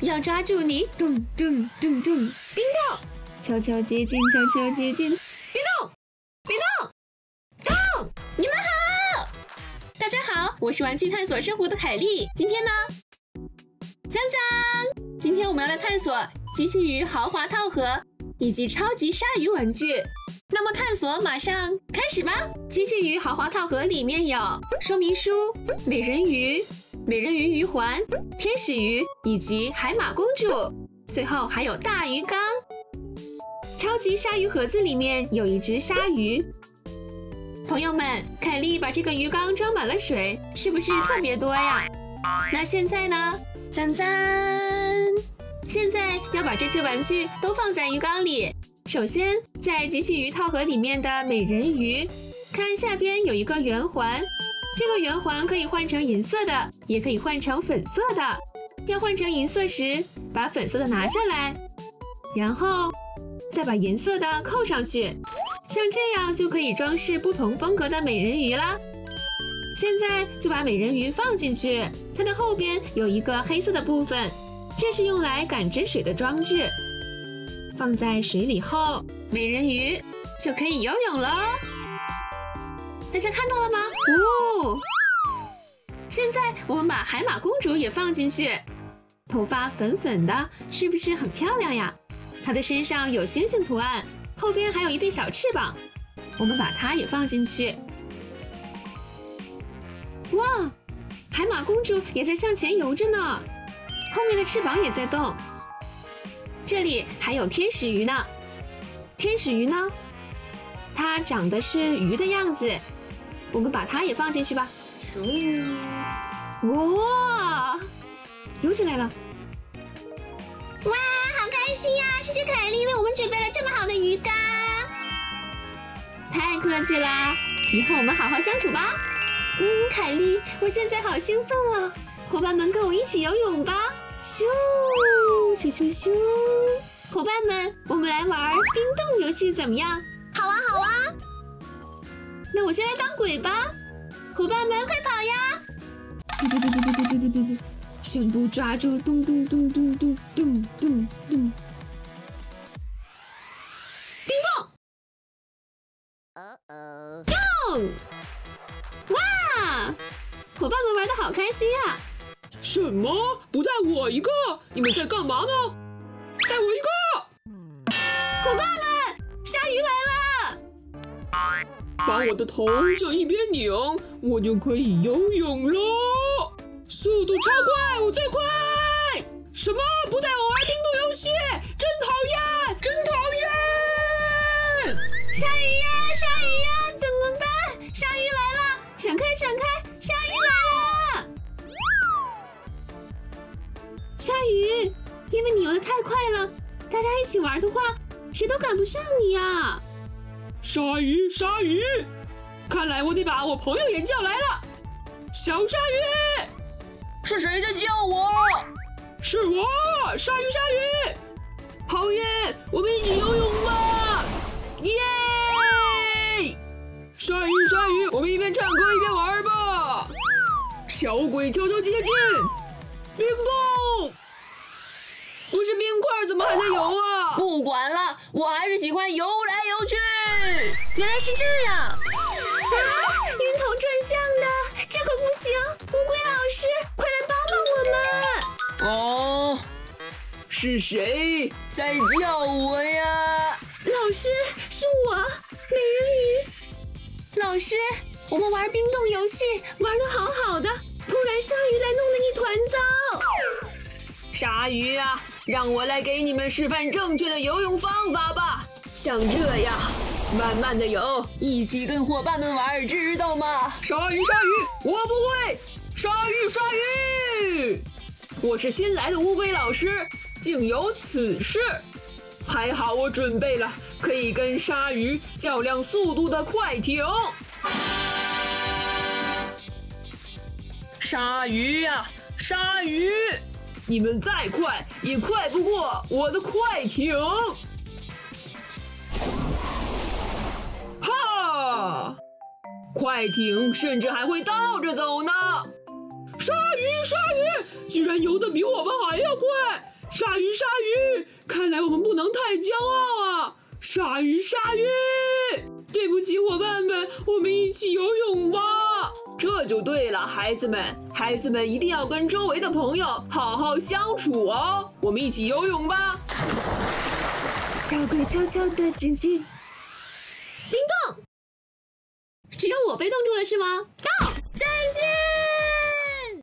要抓住你，咚咚咚咚，冰冻，悄悄接近，悄悄接近，冰冻，冰冻，冻，你们好，大家好，我是玩具探索生活的凯莉，今天呢，锵锵，今天我们要来探索机器鱼豪华套盒以及超级鲨鱼玩具。那么探索马上开始吧！机器鱼豪华套盒里面有说明书、美人鱼、美人鱼鱼环、天使鱼以及海马公主，最后还有大鱼缸。超级鲨鱼盒子里面有一只鲨鱼。朋友们，凯莉把这个鱼缸装满了水，是不是特别多呀？那现在呢？赞赞！现在要把这些玩具都放在鱼缸里。首先，在机器鱼套盒里面的美人鱼，看下边有一个圆环，这个圆环可以换成银色的，也可以换成粉色的。要换成银色时，把粉色的拿下来，然后再把银色的扣上去，像这样就可以装饰不同风格的美人鱼啦。现在就把美人鱼放进去，它的后边有一个黑色的部分，这是用来感知水的装置。放在水里后，美人鱼就可以游泳了。大家看到了吗？哦！现在我们把海马公主也放进去，头发粉粉的，是不是很漂亮呀？她的身上有星星图案，后边还有一对小翅膀。我们把它也放进去。哇！海马公主也在向前游着呢，后面的翅膀也在动。这里还有天使鱼呢，天使鱼呢，它长的是鱼的样子，我们把它也放进去吧。哇，游起来了！哇，好开心呀！谢谢凯莉为我们准备了这么好的鱼缸。太客气啦，以后我们好好相处吧。嗯，凯莉，我现在好兴奋啊！伙伴们，跟我一起游泳吧。咻咻咻咻！伙伴们，我们来玩冰冻游戏怎么样？那我先来当鬼吧！伙伴们，快跑呀！嘟嘟嘟嘟嘟嘟嘟嘟嘟嘟！全部抓住！咚咚咚咚咚咚咚咚！冰冻！哦哦！冻！哇！伙伴们玩的好开心呀！什么？不带我一个？你们在干嘛呢？带我一个！伙伴们，鲨鱼来了！把我的头向一边拧，我就可以游泳喽！速度超快，我最快！什么？不带我玩冰冻游戏？真讨厌！真讨厌！鲨鱼呀，鲨鱼呀，怎么办？鲨鱼来了！闪开，闪开！鲨鱼来了！鲨鱼，因为你游的太快了，大家一起玩的话，谁都赶不上你呀！鲨鱼，鲨鱼，看来我得把我朋友也叫来了。小鲨鱼，是谁在叫我？是我，鲨鱼，鲨鱼，好耶！我们一起游泳吧！耶！鲨鱼，鲨鱼，我们一边唱歌一边玩吧。小鬼悄悄接近，冰冻。不是冰块，怎么还在游啊？不管了，我还是喜欢游来游去。原来是这样，啊！晕头转向的，这可不行！乌龟老师，快来帮帮我们！哦，是谁在叫我呀？老师，是我，美人鱼。老师，我们玩冰冻游戏玩的好好的，突然鲨鱼来弄得一团糟。鲨鱼啊！让我来给你们示范正确的游泳方法吧，像这样，慢慢的游，一起跟伙伴们玩，知道吗？鲨鱼，鲨鱼，我不会。鲨鱼，鲨鱼，我是新来的乌龟老师，竟有此事。还好我准备了可以跟鲨鱼较量速度的快艇。鲨鱼呀，鲨鱼。你们再快也快不过我的快艇！快艇甚至还会倒着走呢！鲨鱼，鲨鱼，居然游得比我们还要快！鲨鱼，鲨鱼，看来我们不能太骄傲啊！鲨鱼，鲨鱼，对不起，伙伴们，我们一起游泳吧。这就对了，孩子们，孩子们一定要跟周围的朋友好好相处哦。我们一起游泳吧。小鬼悄悄地前进，被冻住了是吗？到，再见。